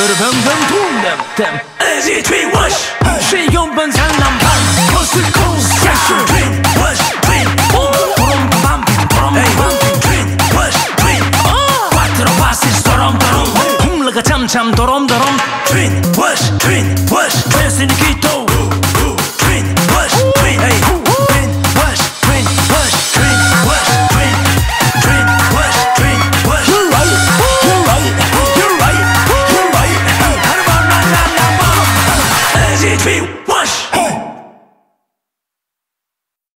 Sir Bam Bam Boom Bam Bam Easy TWINWash 谁原本才难办 Cause the cool Special Three Wash Three Tweet, wash, tweet, wash, dress in the keto. J'ai